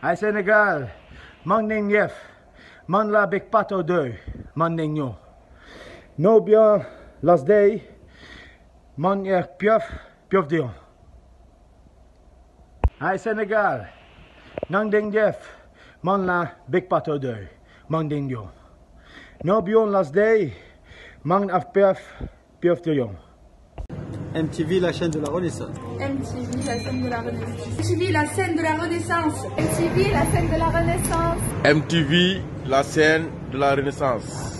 Ay Sénégal, man ning yef, man la big pato deux, man nyo. No bien las day, man er piof, piof dion. Ay Sénégal, nang ding yef, man la big pato deux, man yo. No bien las day, man af piof, piof dion. MTV, la chaîne de la Renaissance. MTV, la scène de la Renaissance. MTV, la scène de la Renaissance. MTV, la scène de la Renaissance. MTV, la scène de la Renaissance.